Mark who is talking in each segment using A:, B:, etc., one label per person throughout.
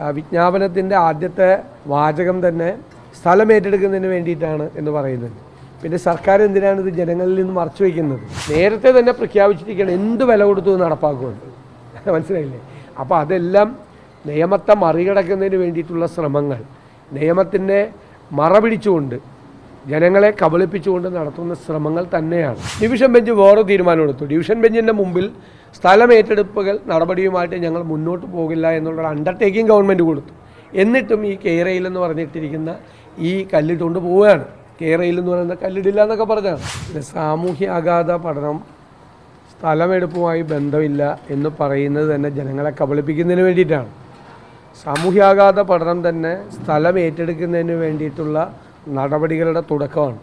A: വിജ്ഞാപനത്തിന്റെ ആദ്യത്തെ വാചകം തന്നെ സ്ഥലം ഏറ്റെടുക്കുന്നതിന് വേണ്ടിയിട്ടാണ് എന്ന് പറയുന്നത്. പിന്നെ സർക്കാർ എന്തിനാണ് ഇത് ജനങ്ങളിൽ നിന്ന് മറച്ചു വയ്ക്കുന്നത് നേരത്തെ തന്നെ പ്രഖ്യാപിച്ചിരിക്കുകയാണ് എന്ത് വില കൊടുത്തു നടപ്പാക്കുമെന്ന് മനസ്സിലായില്ലേ? അപ്പോൾ അതെല്ലാം നിയമത്തെ മറികടക്കുന്നതിന് വേണ്ടിയിട്ടുള്ള ശ്രമങ്ങൾ. നിയമത്തിന്റെ മറ പിടിച്ചുകൊണ്ട് ജനങ്ങളെ കബളിപ്പിച്ചുകൊണ്ട് നടത്തുന്ന ശ്രമങ്ങൾ തന്നെയാണ്. ഡിവിഷൻ ബെഞ്ച് വേറെ തീരുമാനമെടുത്തു. ഡിവിഷൻ ബെഞ്ചിന്റെ മുമ്പിൽ സ്ഥലം ഏറ്റെടുപ്പുകൾ നടപടിയുമായിട്ട് ഞങ്ങൾ മുന്നോട്ട് പോകില്ല എന്നുള്ളൊരു അണ്ടർടേക്കിംഗ് ഗവൺമെന്റ് കൊടുത്തു. എന്നിട്ടും ഈ കേരയിൽ എന്ന് പറഞ്ഞിട്ടിരിക്കുന്ന ഈ കല്ലിട്ടുകൊണ്ട് പോവുകയാണ്. കേരയിൽ എന്ന് പറയുന്ന കല്ലിടില്ല എന്നൊക്കെ പറഞ്ഞാണ്. ഇത് സാമൂഹ്യ ആഘാത പഠനം സ്ഥലമെടുപ്പുമായി ബന്ധമില്ല എന്ന് പറയുന്നത് തന്നെ ജനങ്ങളെ കബളിപ്പിക്കുന്നതിന് വേണ്ടിയിട്ടാണ്. സാമൂഹ്യാഘാത പഠനം തന്നെ സ്ഥലം ഏറ്റെടുക്കുന്നതിന് വേണ്ടിയിട്ടുള്ള നടപടികളുടെ തുടക്കമാണ്.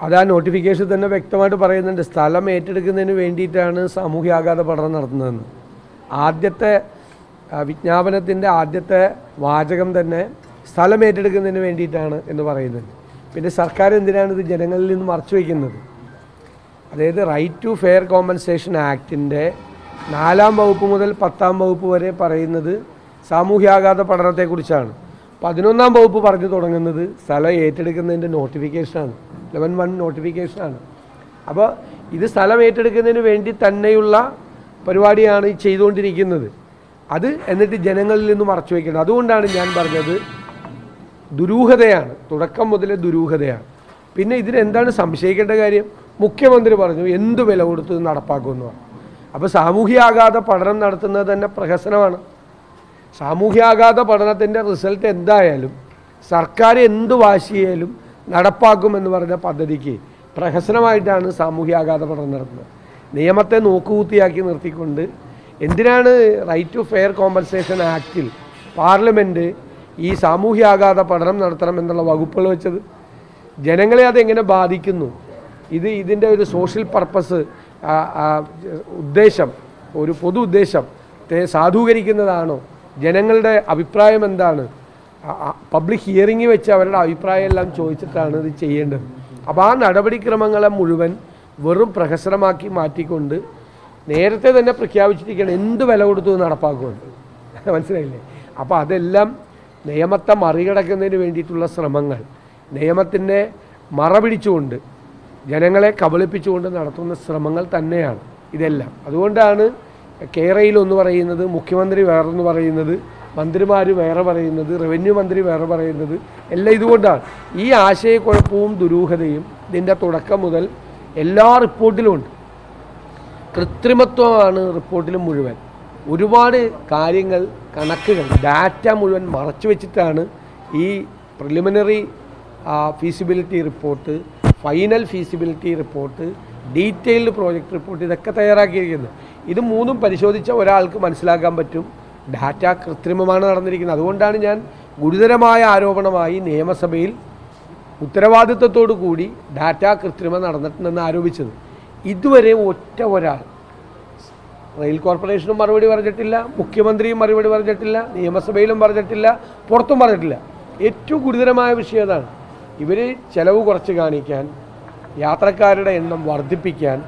A: അത് ആ നോട്ടിഫിക്കേഷൻ തന്നെ വ്യക്തമായിട്ട് പറയുന്നുണ്ട്. സ്ഥലം ഏറ്റെടുക്കുന്നതിന് വേണ്ടിയിട്ടാണ് സാമൂഹ്യാഘാത പഠനം നടത്തുന്നതെന്ന്. ആദ്യത്തെ വിജ്ഞാപനത്തിന്റെ ആദ്യത്തെ വാചകം തന്നെ സ്ഥലം ഏറ്റെടുക്കുന്നതിന് വേണ്ടിയിട്ടാണ് എന്ന് പറയുന്നത്. പിന്നെ സർക്കാർ എന്തിനാണ് ഇത് ജനങ്ങളിൽ നിന്ന് മറച്ചു വയ്ക്കുന്നത്? അതായത് റൈറ്റ് ടു ഫെയർ കോമ്പൻസേഷൻ ആക്ടിന്റെ നാലാം വകുപ്പ് മുതൽ പത്താം വകുപ്പ് വരെ പറയുന്നത് സാമൂഹ്യാഘാത പഠനത്തെക്കുറിച്ചാണ്. പതിനൊന്നാം വകുപ്പ് പറഞ്ഞു തുടങ്ങുന്നത് സ്ഥലം ഏറ്റെടുക്കുന്നതിന്റെ നോട്ടിഫിക്കേഷനാണ് ലെവൻ വൺ നോട്ടിഫിക്കേഷനാണ് അപ്പോൾ ഇത് സ്ഥലം ഏറ്റെടുക്കുന്നതിന് വേണ്ടി തന്നെയുള്ള പരിപാടിയാണ് ഈ ചെയ്തുകൊണ്ടിരിക്കുന്നത്. അത് എന്നിട്ട് ജനങ്ങളിൽ നിന്ന് മറച്ചു വയ്ക്കുന്നത് അതുകൊണ്ടാണ് ഞാൻ പറഞ്ഞത് ദുരൂഹതയാണ്. തുടക്കം മുതലേ ദുരൂഹതയാണ്. പിന്നെ ഇതിനെന്താണ് സംശയിക്കേണ്ട കാര്യം? മുഖ്യമന്ത്രി പറഞ്ഞു എന്ത് വില കൊടുത്ത് നടപ്പാക്കുമെന്ന് പറഞ്ഞു. അപ്പോൾ സാമൂഹ്യാഘാത പഠനം നടത്തുന്നത് തന്നെ പ്രഹസനമാണ്. സാമൂഹ്യാഘാത പഠനത്തിന്റെ റിസൾട്ട് എന്തായാലും സർക്കാർ എന്ത് വാശിയായാലും നടപ്പാക്കുമെന്ന് പറഞ്ഞ പദ്ധതിക്ക് പ്രഹസനമായിട്ടാണ് സാമൂഹ്യാഘാത പഠനം നടത്തുന്നത് നിയമത്തെ നോക്കുകൂത്തിയാക്കി നിർത്തിക്കൊണ്ട് എന്തിനാണ് റൈറ്റ് ടു ഫെയർ കോമ്പൻസേഷൻ ആക്റ്റിൽ പാർലമെന്റ് ഈ സാമൂഹ്യാഘാത പഠനം നടത്തണം എന്നുള്ള വകുപ്പുകൾ വെച്ചത്? ജനങ്ങളെ അതെങ്ങനെ ബാധിക്കുന്നു? ഇത് ഇതിന്റെ ഒരു സോഷ്യൽ പർപ്പസ് ഉദ്ദേശം ഒരു പൊതു ഉദ്ദേശം സാധൂകരിക്കുന്നതാണോ? ജനങ്ങളുടെ അഭിപ്രായം എന്താണ്? പബ്ലിക് ഹിയറിംഗ് വെച്ച് അവരുടെ അഭിപ്രായം എല്ലാം ചോദിച്ചിട്ടാണ് ഇത് ചെയ്യേണ്ടത്. അപ്പോൾ ആ നടപടിക്രമങ്ങളെ മുഴുവൻ വെറും പ്രഹസനമാക്കി മാറ്റിക്കൊണ്ട് നേരത്തെ തന്നെ പ്രഖ്യാപിച്ചിരിക്കുകയാണ് എന്ത് വില കൊടുത്തു ഇത് നടപ്പാക്കുമെന്ന് മനസ്സിലായില്ലേ? അപ്പോൾ അതെല്ലാം നിയമത്തെ മറികടക്കുന്നതിന് വേണ്ടിയിട്ടുള്ള ശ്രമങ്ങൾ. നിയമത്തിന്റെ മറപിടിച്ചുകൊണ്ട് ജനങ്ങളെ കബളിപ്പിച്ചുകൊണ്ട് നടത്തുന്ന ശ്രമങ്ങൾ തന്നെയാണ് ഇതെല്ലാം. അതുകൊണ്ടാണ് ഒന്ന് പറയുന്നത് മുഖ്യമന്ത്രി വേറെന്ന് പറയുന്നത് മന്ത്രിമാർ വേറെ പറയുന്നത് റവന്യൂ മന്ത്രി വേറെ പറയുന്നത് എല്ലാം ഇതുകൊണ്ടാണ്. ഈ ആശയക്കുഴപ്പവും ദുരൂഹതയും ഇതിന്റെ തുടക്കം മുതൽ എല്ലാ റിപ്പോർട്ടിലുമുണ്ട് കൃത്രിമത്വമാണ് റിപ്പോർട്ടിലും മുഴുവൻ. ഒരുപാട് കാര്യങ്ങൾ കണക്കുകൾ ഡാറ്റ മുഴുവൻ മറച്ചു വെച്ചിട്ടാണ് ഈ preliminary feasibility report final feasibility report detailed project report ഇതൊക്കെ തയ്യാറാക്കിയിരിക്കുന്നത്. ഇത് മൂന്നും പരിശോധിച്ച ഒരാൾക്ക് മനസ്സിലാക്കാൻ പറ്റും. ഡാറ്റ കൃത്രിമമാണ് നടന്നിരിക്കുന്നത്. അതുകൊണ്ടാണ് ഞാൻ ഗുരുതരമായ ആരോപണമായി നിയമസഭയിൽ ഉത്തരവാദിത്വത്തോടു കൂടി ഡാറ്റ കൃത്രിമം നടന്നിട്ടുണ്ടെന്ന് ആരോപിച്ചത്. ഇതുവരെ ഒറ്റ ഒരാൾ റെയിൽ കോർപ്പറേഷനും മറുപടി പറഞ്ഞിട്ടില്ല മുഖ്യമന്ത്രിയും മറുപടി പറഞ്ഞിട്ടില്ല നിയമസഭയിലും പറഞ്ഞിട്ടില്ല പുറത്തും പറഞ്ഞിട്ടില്ല. ഏറ്റവും ഗുരുതരമായ വിഷയം അതാണ്. ഇവർ ചിലവ് കുറച്ച് കാണിക്കാൻ യാത്രക്കാരുടെ എണ്ണം വർദ്ധിപ്പിക്കാൻ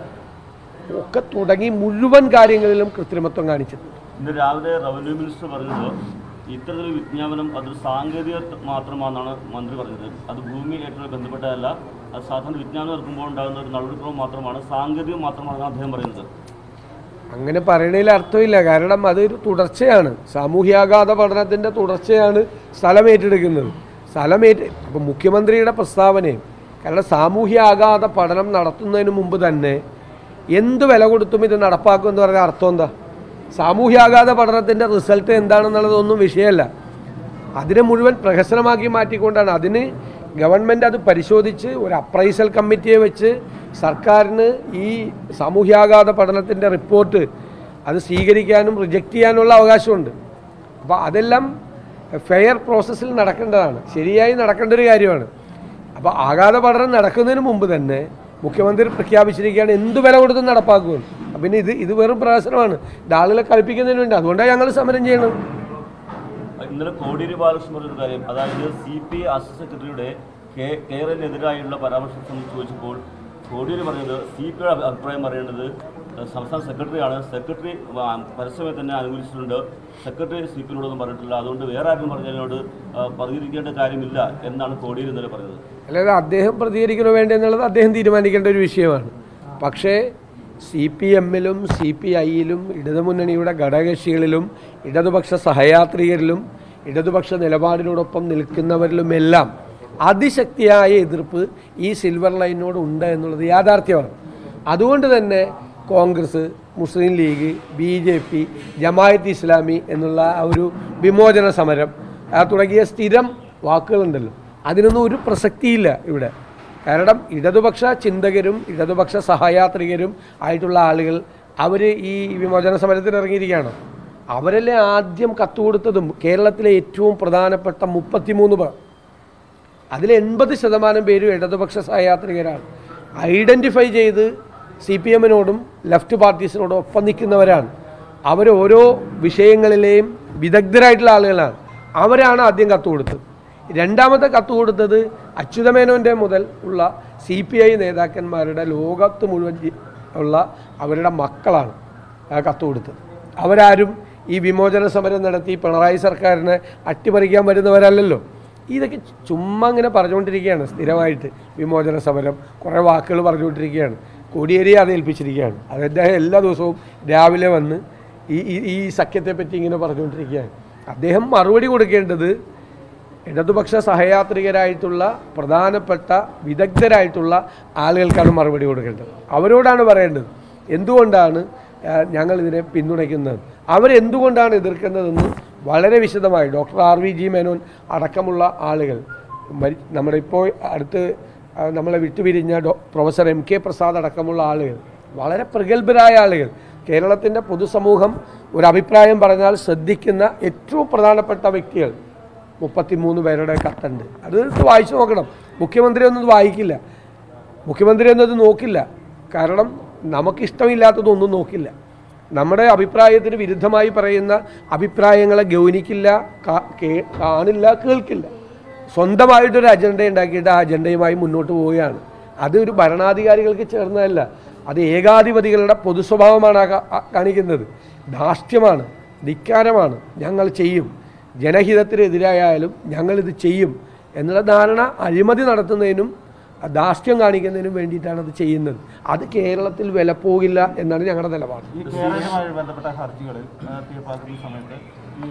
A: ഒക്കെ തുടങ്ങി മുഴുവൻ കാര്യങ്ങളിലും കൃത്രിമത്വം കാണിച്ചിട്ടുണ്ട്.
B: ഇന്ന് രാവിലെ റവന്യൂ മിനിസ്റ്റർ പറഞ്ഞത് ഇത്തരത്തിലൊരു വിജ്ഞാപനം അതൊരു സാങ്കേതിക മാത്രമാണെന്നാണ് മന്ത്രി പറഞ്ഞത്. അത് ഭൂമി ഏറ്റവും ബന്ധപ്പെട്ടതല്ല. അത് സാധാരണ വിജ്ഞാപനം ഇറക്കുമ്പോൾ ഉണ്ടാകുന്ന ഒരു നടപടിക്രമം മാത്രമാണ്. സാങ്കേതികം മാത്രമാണെന്നാണ് അദ്ദേഹം പറയുന്നത്.
A: അങ്ങനെ പറയണതിൽ അർത്ഥമില്ല. കാരണം അതൊരു തുടർച്ചയാണ്. സാമൂഹ്യാഘാത പഠനത്തിന്റെ തുടർച്ചയാണ് സ്ഥലം ഏറ്റെടുക്കുന്നത്. സ്ഥലം ഏറ്റ അപ്പം മുഖ്യമന്ത്രിയുടെ പ്രസ്താവനയും കാരണം സാമൂഹ്യാഘാത പഠനം നടത്തുന്നതിന് മുമ്പ് തന്നെ എന്ത് വില കൊടുത്തും ഇത് നടപ്പാക്കും എന്ന് പറഞ്ഞ അർത്ഥം എന്താ? സാമൂഹ്യാഘാത പഠനത്തിന്റെ റിസൾട്ട് എന്താണെന്നുള്ളതൊന്നും വിഷയമല്ല. അതിനെ മുഴുവൻ പ്രഹസനമാക്കി മാറ്റിക്കൊണ്ടാണ്. അതിന് ഗവൺമെന്റ് അത് പരിശോധിച്ച് ഒരു അപ്രൈസൽ കമ്മിറ്റിയെ വെച്ച് സർക്കാരിന് ഈ സാമൂഹ്യാഘാത പഠനത്തിന്റെ റിപ്പോർട്ട് അത് സ്വീകരിക്കാനും റിജക്റ്റ് ചെയ്യാനുള്ള അവകാശമുണ്ട്. അപ്പോൾ അതെല്ലാം ഫെയർ പ്രോസസ്സിൽ നടക്കേണ്ടതാണ്. ശരിയായി നടക്കേണ്ട ഒരു കാര്യമാണ്. അപ്പോൾ ആഘാത പഠനം നടക്കുന്നതിന് മുമ്പ് തന്നെ മുഖ്യമന്ത്രി പ്രഖ്യാപിച്ചിരിക്കുകയാണ് എന്ത് വില കൊടുത്തും നടപ്പാക്കുമെന്ന്. പിന്നെ ഇത് ഇത് വെറും പ്രഹസനമാണ്. ഇത് ആളുകളെ കളിപ്പിക്കുന്നതിന് വേണ്ടി. അതുകൊണ്ടാണ് ഞങ്ങൾ സമരം ചെയ്യണം
B: ഇന്നലെ കോടിയേരി ബാലകൃഷ്ണൻ പറഞ്ഞൊരു കാര്യം. അതായത് സി പി അസിസ്റ്റന്റ് സെക്രട്ടറിയുടെ കെ- കേരളത്തിനെതിരായുള്ള പരാമർശം ചോദിച്ചപ്പോൾ കോടിയേരി പറഞ്ഞത് സി പി ഐയുടെ അഭിപ്രായം പറയേണ്ടത് സംസ്ഥാന സെക്രട്ടറിയാണ്. സെക്രട്ടറി പരസ്യമായി തന്നെ അനുകൂലിച്ചിട്ടുണ്ട്. സെക്രട്ടറി സി പിന്നോടൊന്നും പറഞ്ഞിട്ടില്ല. അതുകൊണ്ട് വേറെ ആരും പറഞ്ഞതിനോട് പ്രതികരിക്കേണ്ട കാര്യമില്ല എന്നാണ് കോടിയേരി ഇന്നലെ പറഞ്ഞത്.
A: അല്ലാതെ അദ്ദേഹം പ്രതികരിക്കണോ വേണ്ടെന്നുള്ളത് അദ്ദേഹം തീരുമാനിക്കേണ്ട ഒരു വിഷയമാണ്. പക്ഷേ സി പി എമ്മിലും സി പി ഐയിലും ഇടതുമുന്നണിയുടെ ഘടകകക്ഷികളിലും ഇടതുപക്ഷ സഹയാത്രികരിലും ഇടതുപക്ഷ നിലപാടിനോടൊപ്പം നിൽക്കുന്നവരിലുമെല്ലാം അതിശക്തിയായ എതിർപ്പ് ഈ സിൽവർ ലൈനിനോട് ഉണ്ട് എന്നുള്ളത് യാഥാർത്ഥ്യമാണ്. അതുകൊണ്ട് തന്നെ Congress Muslim League B J P Jamaat Islami എന്നുള്ള ആ ഒരു വിമോചന സമരം തുടങ്ങിയ സ്ഥിരം വാക്കുകളുണ്ടല്ലോ. അതിനൊന്നും ഒരു പ്രസക്തിയില്ല ഇവിടെ. കാരണം ഇടതുപക്ഷ ചിന്തകരും ഇടതുപക്ഷ സഹയാത്രികരും ആയിട്ടുള്ള ആളുകൾ അവർ ഈ വിമോചന സമരത്തിന് ഇറങ്ങിയിരിക്കുകയാണ്. അവരല്ലേ ആദ്യം കത്ത് കൊടുത്തതും കേരളത്തിലെ ഏറ്റവും പ്രധാനപ്പെട്ട മുപ്പത്തിമൂന്ന് പേർ. അതിൽ എൺപത് ശതമാനം പേരും ഇടതുപക്ഷ സഹയാത്രികരാണ്. ഐഡന്റിഫൈ ചെയ്ത് സി പി എമ്മിനോടും ലെഫ്റ്റ് പാർട്ടീസിനോടും ഒപ്പം നിൽക്കുന്നവരാണ്. അവർ ഓരോ വിഷയങ്ങളിലെയും വിദഗ്ധരായിട്ടുള്ള ആളുകളാണ്. അവരാണ് ആദ്യം കത്ത് കൊടുത്തത്. രണ്ടാമത്തെ കത്ത് കൊടുത്തത് അച്യുതമേനോന്റെ മുതൽ ഉള്ള സി പി ഐ നേതാക്കന്മാരുടെ ലോകത്ത് മുഴുവൻ ഉള്ള അവരുടെ മക്കളാണ് ആ കത്ത് കൊടുത്തത്. അവരാരും ഈ വിമോചന സമരം നടത്തി പിണറായി സർക്കാരിനെ അട്ടിമറിക്കാൻ വരുന്നവരല്ലല്ലോ. ഇതൊക്കെ ചുമ്മാ ഇങ്ങനെ പറഞ്ഞുകൊണ്ടിരിക്കുകയാണ് സ്ഥിരമായിട്ട് വിമോചന സമരം. കുറേ വാക്കുകൾ പറഞ്ഞുകൊണ്ടിരിക്കുകയാണ്. കോടിയേരിയെ അത് ഏൽപ്പിച്ചിരിക്കുകയാണ്. അത് അദ്ദേഹം എല്ലാ ദിവസവും രാവിലെ വന്ന് ഈ ഈ- സഖ്യത്തെപ്പറ്റി ഇങ്ങനെ പറഞ്ഞുകൊണ്ടിരിക്കുകയാണ്. അദ്ദേഹം മറുപടി കൊടുക്കേണ്ടത് ഇടതുപക്ഷ സഹയാത്രികരായിട്ടുള്ള പ്രധാനപ്പെട്ട വിദഗ്ധരായിട്ടുള്ള ആളുകൾക്കാണ് മറുപടി കൊടുക്കേണ്ടത്. അവരോടാണ് പറയേണ്ടത്. എന്തുകൊണ്ടാണ് ഞങ്ങൾ ഇതിനെ പിന്തുണയ്ക്കുന്നത്? അവരെന്തുകൊണ്ടാണ് എതിർക്കുന്നതെന്ന് വളരെ വിശദമായി doctor R V G Menon അടക്കമുള്ള ആളുകൾ നമ്മുടെ ഇപ്പോൾ അടുത്ത് നമ്മളെ വിട്ടുപിരിഞ്ഞ ഡോ പ്രൊഫസർ എം കെ പ്രസാദ് അടക്കമുള്ള ആളുകൾ വളരെ പ്രഗത്ഭരായ ആളുകൾ. കേരളത്തിന്റെ പൊതുസമൂഹം ഒരു അഭിപ്രായം പറഞ്ഞാൽ ശ്രദ്ധിക്കുന്ന ഏറ്റവും പ്രധാനപ്പെട്ട വ്യക്തികൾ മുപ്പത്തിമൂന്ന് പേരുടെ കത്തുണ്ട്. അത് വായിച്ചു നോക്കണം. മുഖ്യമന്ത്രി ഒന്നും വായിക്കില്ല. മുഖ്യമന്ത്രി ഒന്നും അത് നോക്കില്ല. കാരണം നമുക്കിഷ്ടമില്ലാത്തതൊന്നും നോക്കില്ല. നമ്മുടെ അഭിപ്രായത്തിന് വിരുദ്ധമായി പറയുന്ന അഭിപ്രായങ്ങളെ ഗൗനിക്കില്ല കാണില്ല കേൾക്കില്ല. സ്വന്തമായിട്ടൊരു അജണ്ട ഉണ്ടാക്കിയിട്ട് ആ അജണ്ടയുമായി മുന്നോട്ട് പോവുകയാണ്. അത് ഒരു ഭരണാധികാരികൾക്ക് ചേർന്നതല്ല. അത് ഏകാധിപതികളുടെ പൊതുസ്വഭാവമാണ് കാണിക്കുന്നത്. ധാർഷ്ട്യമാണ് ധിക്കാരമാണ്. ഞങ്ങൾ ചെയ്യും. ജനഹിതത്തിനെതിരായാലും ഞങ്ങളിത് ചെയ്യും എന്നുള്ള ധാരണ അഴിമതി നടത്തുന്നതിനും ദാർഷ്ട്യം കാണിക്കുന്നതിനും വേണ്ടിയിട്ടാണ് അത് ചെയ്യുന്നത്. അത് കേരളത്തിൽ വില പോകില്ല എന്നാണ് ഞങ്ങളുടെ നിലപാട്.
C: ബന്ധപ്പെട്ട ഹർജികളിൽ സമയത്ത് ഈ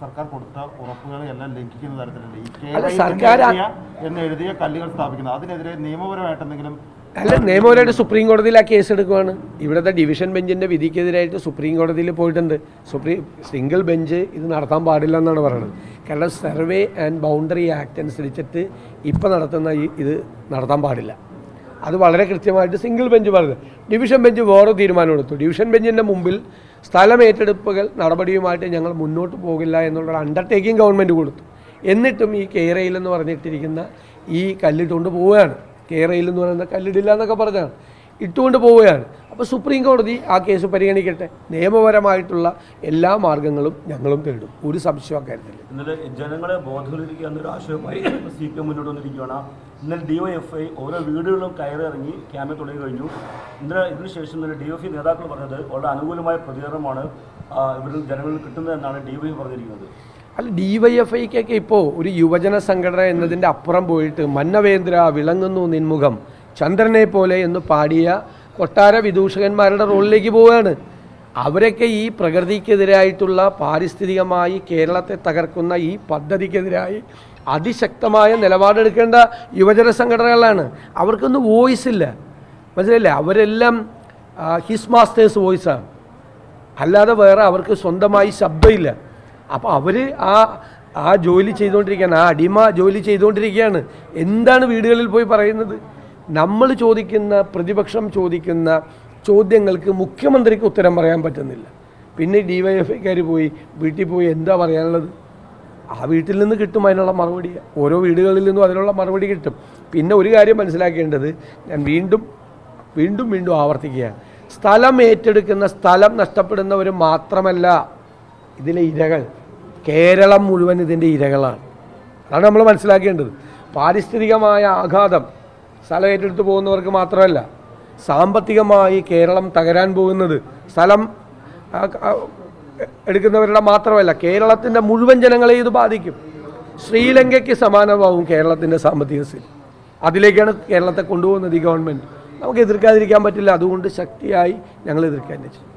C: സർക്കാർ കൊടുത്ത ഉറപ്പുകളെല്ലാം ലംഘിക്കുന്ന തരത്തിലുണ്ട്. ഈ
A: സർക്കാർ-
C: എന്ന് എഴുതിയ- എന്ന് എഴുതിയ കല്ലുകൾ സ്ഥാപിക്കുന്നത്. അതിനെതിരെ നിയമപരമായിട്ട് എന്തെങ്കിലും
A: അല്ല നിയമപരമായിട്ട് സുപ്രീം കോടതിയിൽ ആ കേസ് എടുക്കുവാണ്. ഇവിടുത്തെ ഡിവിഷൻ ബെഞ്ചിന്റെ വിധിക്കെതിരായിട്ട് സുപ്രീം കോടതിയിൽ പോയിട്ടുണ്ട്. സുപ്രീം സിംഗിൾ ബെഞ്ച് ഇത് നടത്താൻ പാടില്ല എന്നാണ് പറയുന്നത്. Kerala survey and boundary act അനുസരിച്ചിട്ട് ഇപ്പം നടത്തുന്ന ഇത് നടത്താൻ പാടില്ല. അത് വളരെ കൃത്യമായിട്ട് സിംഗിൾ ബെഞ്ച് പറഞ്ഞത് ഡിവിഷൻ ബെഞ്ച് വേറെ തീരുമാനമെടുത്തു ഡിവിഷൻ ബെഞ്ചിന്റെ മുമ്പിൽ സ്ഥലം ഏറ്റെടുപ്പുകൾ നടപടിയുമായിട്ട് ഞങ്ങൾ മുന്നോട്ട് പോകില്ല എന്നുള്ള അണ്ടർടേക്കിംഗ് ഗവൺമെന്റ് കൊടുത്തു. എന്നിട്ടും ഈ കെയറയിലെന്ന് പറഞ്ഞിട്ടിരിക്കുന്ന ഈ കല്ലിട്ടുകൊണ്ട് പോവുകയാണ്. കേരയിൽ എന്ന് പറയുന്ന കല്ലിടില്ല എന്നൊക്കെ പറഞ്ഞാണ്. ഇട്ടുകൊണ്ട് പോവുകയാണ്. അപ്പോൾ സുപ്രീം കോടതി ആ കേസ് പരിഗണിക്കട്ടെ. നിയമപരമായിട്ടുള്ള എല്ലാ മാർഗങ്ങളും ഞങ്ങളും തേടും. ഒരു സംശയം അക്കാര്യത്തിൽ
B: ഇന്നലെ ജനങ്ങളെ ബോധവൽക്കരിക്കുക സി മുന്നോട്ട് വന്നിരിക്കുകയാണ്. ഇന്നലെ ഡി വൈ എഫ് ഐ ഓരോ വീടുകളിലും കയറി ഇറങ്ങി ക്യാമ്പ് തുടങ്ങി കഴിഞ്ഞു. ഇന്നലെ ഇതിനുശേഷം ഇന്നലെ ഡി എഫ് ഐ നേതാക്കൾ പറഞ്ഞത് വളരെ അനുകൂലമായ പ്രതികരണമാണ് ഇവരിൽ ജനങ്ങളിൽ കിട്ടുന്നത് എന്നാണ് ഡി വൈ പറഞ്ഞിരിക്കുന്നത്.
A: അല്ല ഡി വൈ എഫ് ഐക്കൊക്കെ ഇപ്പോൾ ഒരു യുവജന സംഘടന എന്നതിന്റെ അപ്പുറം പോയിട്ട് മന്നവേന്ദ്ര വിളങ്ങുന്നു നിൻമുഖം. ചന്ദ്രനെ പോലെ എന്ന് പാടിയ കൊട്ടാര വിദൂഷകന്മാരുടെ റോളിലേക്ക് പോവുകയാണ്. അവരൊക്കെ ഈ പ്രകൃതിക്കെതിരായിട്ടുള്ള പാരിസ്ഥിതികമായി കേരളത്തെ തകർക്കുന്ന ഈ പദ്ധതിക്കെതിരായി അതിശക്തമായ നിലപാടെടുക്കേണ്ട യുവജന സംഘടനകളാണ്. അവർക്കൊന്നും വോയിസ് ഇല്ല. മനസ്സിലല്ലേ അവരെല്ലാം ഹിസ് മാസ്റ്റേഴ്സ് വോയിസാണ് അല്ലാതെ വേറെ അവർക്ക് സ്വന്തമായി ശബ്ദമില്ല അപ്പോൾ അവർ ആ ആ ജോലി ചെയ്തുകൊണ്ടിരിക്കുകയാണ് ആ അടിമ ജോലി ചെയ്തുകൊണ്ടിരിക്കുകയാണ് എന്താണ് വീടുകളിൽ പോയി പറയുന്നത്? നമ്മൾ ചോദിക്കുന്ന പ്രതിപക്ഷം ചോദിക്കുന്ന ചോദ്യങ്ങൾക്ക് മുഖ്യമന്ത്രിക്ക് ഉത്തരം പറയാൻ പറ്റുന്നില്ല. പിന്നെ ഡി വൈ എഫ് ഐക്കാർ പോയി വീട്ടിൽ പോയി എന്താ പറയാനുള്ളത്? ആ വീട്ടിൽ നിന്ന് കിട്ടും അതിനുള്ള മറുപടി. ഓരോ വീടുകളിൽ നിന്നും അതിനുള്ള മറുപടി കിട്ടും. പിന്നെ ഒരു കാര്യം മനസ്സിലാക്കേണ്ടത് ഞാൻ വീണ്ടും വീണ്ടും വീണ്ടും ആവർത്തിക്കുകയാണ്. സ്ഥലം ഏറ്റെടുക്കുന്ന സ്ഥലം നഷ്ടപ്പെടുന്നവർ മാത്രമല്ല ഇതിലെ ഇരകൾ. കേരളം മുഴുവൻ ഇതിന്റെ ഇരകളാണ്. അതാണ് നമ്മൾ മനസ്സിലാക്കേണ്ടത്. പാരിസ്ഥിതികമായ ആഘാതം സ്ഥലം ഏറ്റെടുത്ത് പോകുന്നവർക്ക് മാത്രമല്ല സാമ്പത്തികമായി കേരളം തകരാൻ പോകുന്നത് സ്ഥലം എടുക്കുന്നവരുടെ മാത്രമല്ല കേരളത്തിന്റെ മുഴുവൻ ജനങ്ങളെ ഇത് ബാധിക്കും. ശ്രീലങ്കയ്ക്ക് സമാനമാവും കേരളത്തിന്റെ സാമ്പത്തിക സ്ഥിതി. അതിലേക്കാണ് കേരളത്തെ കൊണ്ടുപോകുന്നത് ഈ ഗവൺമെന്റ് നമുക്ക് എതിർക്കാതിരിക്കാൻ പറ്റില്ല. അതുകൊണ്ട് ശക്തിയായി ഞങ്ങൾ എതിർക്കാൻ വെച്ചു